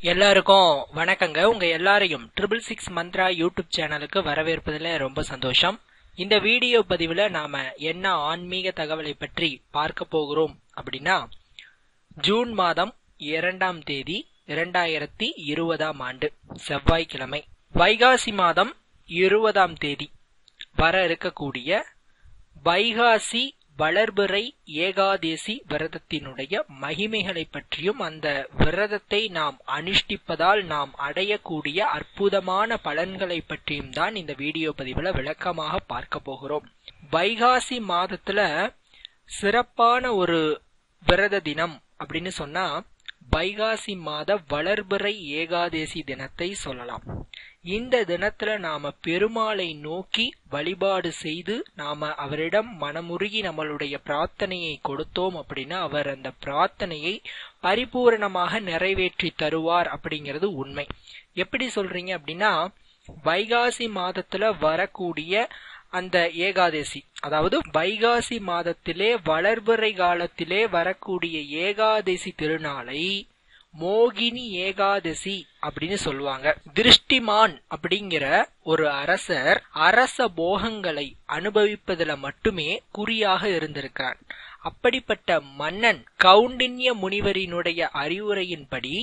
எல்லாருக்கும் வணக்கங்க. உங்க எல்லாரையும் ட்ரிபிள் சிக்ஸ் மந்த்ரா யூடியூப் சேனலுக்கு வரவேற்பதில் ரொம்ப சந்தோஷம். இந்த வீடியோ பதிவில் நாம என்ன ஆன்மீக தகவலை பற்றி பார்க்க போகிறோம் அப்படின்னா ஜூன் மாதம் இரண்டாம் தேதி இரண்டாயிரத்தி இருபதாம் ஆண்டு செவ்வாய்க்கிழமை. வைகாசி மாதம் இருபதாம் தேதி வர இருக்கக்கூடிய வைகாசி வளர்பிறை ஏகாதேசி விரதத்தினுடைய மகிமைகளை பற்றியும் அந்த விரதத்தை நாம் அனுஷ்டிப்பதால் நாம் அடையக்கூடிய அற்புதமான பலன்களை பற்றியும் தான் இந்த வீடியோ பதிவில் விளக்கமாக பார்க்க போகிறோம். வைகாசி மாதத்துல சிறப்பான ஒரு விரத தினம் அப்படின்னு சொன்னா வைகாசி மாத வளர்பிறை ஏகாதேசி தினத்தை சொல்லலாம். இந்த தினத்துல நாம பெருமாளை நோக்கி வழிபாடு செய்து நாம அவரிடம் மனமுருகி நம்மளுடைய பிரார்த்தனையை கொடுத்தோம் அப்படின்னா அவர் அந்த பிரார்த்தனையை பரிபூரணமாக நிறைவேற்றி தருவார் அப்படிங்கிறது உண்மை. எப்படி சொல்றீங்க அப்படின்னா வைகாசி மாதத்துல வரக்கூடிய அந்த ஏகாதசி அதாவது வைகாசி மாதத்திலே வளர்பிறை காலத்திலே வரக்கூடிய ஏகாதசி திருநாளை மோகினி ஏகாதசி அப்படின்னு சொல்லுவாங்க. திருஷ்டிமான் அப்படிங்கிற ஒரு அரசர் அரச போகங்களை அனுபவிப்பதுல மட்டுமே குறியாக இருந்திருக்கிறான் அப்படிப்பட்ட மன்னன் கவுண்டின்ய முனிவரினுடைய அறிவுரையின்படி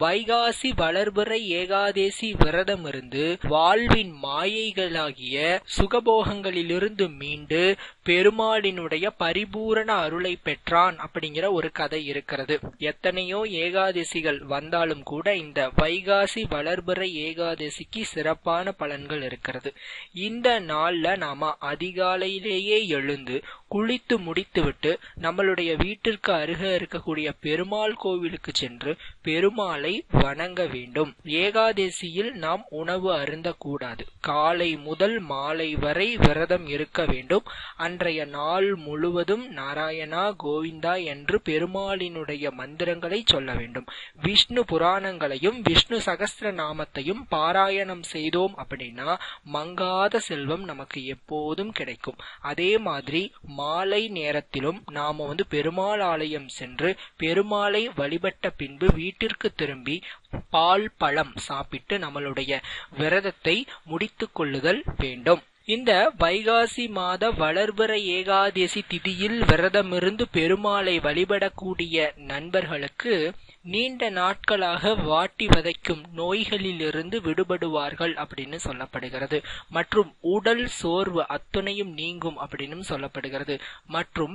வைகாசி வளர்பிறை ஏகாதேசி விரதம் இருந்து வாழ்வின் மாயைகளாகிய சுகபோகங்களிலிருந்து மீண்டு பெருமாளினுடைய பரிபூரண அருளை பெற்றான் அப்படிங்கிற ஒரு கதை இருக்கிறது. எத்தனையோ ஏகாதசிகள் வந்தாலும் கூட இந்த வைகாசி வளர்பிறை ஏகாதசிக்கு சிறப்பான பலன்கள் இருக்கிறது. இந்த நாள்ல நாம அதிகாலையிலேயே எழுந்து குளித்து முடித்துவிட்டு நம்மளுடைய வீட்டிற்கு அருகே இருக்கக்கூடிய பெருமாள் கோவிலுக்கு சென்று பெருமாள் வணங்க வேண்டும். ஏகாதசியில் நாம் உணவு அருந்தக்கூடாது. காலை முதல் மாலை வரை விரதம் இருக்க வேண்டும். அன்றைய நாள் முழுவதும் நாராயணா கோவிந்தா என்று பெருமாளினுடைய மந்திரங்களை சொல்ல வேண்டும். விஷ்ணு புராணங்களையும் விஷ்ணு சகஸ்திர நாமத்தையும் பாராயணம் செய்தோம் அப்படின்னா மங்காத செல்வம் நமக்கு எப்போதும் கிடைக்கும். அதே மாதிரி மாலை நேரத்திலும் நாம வந்து பெருமாள் ஆலயம் சென்று பெருமாளை வழிபட்ட பின்பு வீட்டிற்கு திரும்பி பால் பழம் சாப்பிட்டு நம்மளுடைய விரதத்தை முடித்துக் கொள்ளுதல் வேண்டும். இந்த வைகாசி மாத வளர்புற ஏகாதசி திதியில் விரதமிருந்து பெருமாளை வழிபடக்கூடிய நண்பர்களுக்கு நீண்ட நாட்களாக வாட்டி வதைக்கும் நோய்களிலிருந்து விடுபடுவார்கள் அப்படின்னு சொல்லப்படுகிறது. மற்றும் உடல் சோர்வு அத்துணையும் நீங்கும் அப்படின்னு சொல்லப்படுகிறது. மற்றும்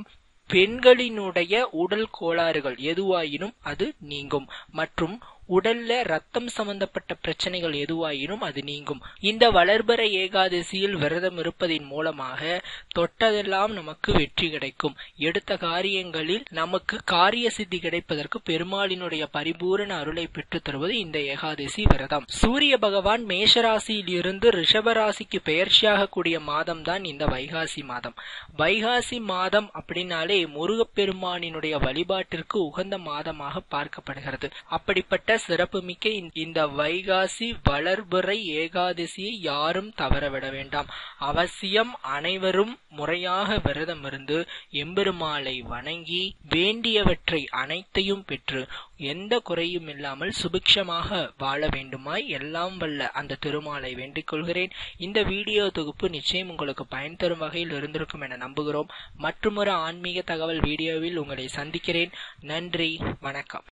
பெண்களினுடைய உடல் கோளாறுகள் எதுவாயினும் அது நீங்கும். மற்றும் உடல்ல ரத்தம் சம்பந்தப்பட்ட பிரச்சனைகள் எதுவாயினும் அது நீங்கும். இந்த வளர்பர ஏகாதசியில் விரதம் இருப்பதின் மூலமாக தொட்டதெல்லாம் நமக்கு வெற்றி கிடைக்கும். எடுத்த காரியங்களில் நமக்கு காரிய சித்தி கிடைப்பதற்கு பெருமாளினுடைய பரிபூரண அருளை பெற்று தருவது இந்த ஏகாதசி விரதம். சூரிய பகவான் மேஷராசியில் இருந்து ரிஷபராசிக்கு பெயர்ச்சியாக கூடிய மாதம் தான் இந்த வைகாசி மாதம். வைகாசி மாதம் அப்படின்னாலே முருகப்பெருமானினுடைய வழிபாட்டிற்கு உகந்த மாதமாக பார்க்கப்படுகிறது. அப்படிப்பட்ட சிறப்புமிக்க இந்த வைகாசி வளர்பிறை ஏகாதசியை யாரும் தவறவிட வேண்டாம். அவசியம் அனைவரும் முறையாக விரதம் இருந்து எம்பெருமாளை வணங்கி வேண்டியவற்றை அனைத்தையும் பெற்று எந்த குறையும் இல்லாமல் சுபிக்ஷமாக வாழ வேண்டுமாய் எல்லாம் வல்ல அந்த திருமாலை வேண்டிக் கொள்கிறேன். இந்த வீடியோ தொகுப்பு நிச்சயம் உங்களுக்கு பயன் தரும் வகையில் இருந்திருக்கும் என நம்புகிறோம். மற்றொரு ஆன்மீக தகவல் வீடியோவில் உங்களை சந்திக்கிறேன். நன்றி வணக்கம்.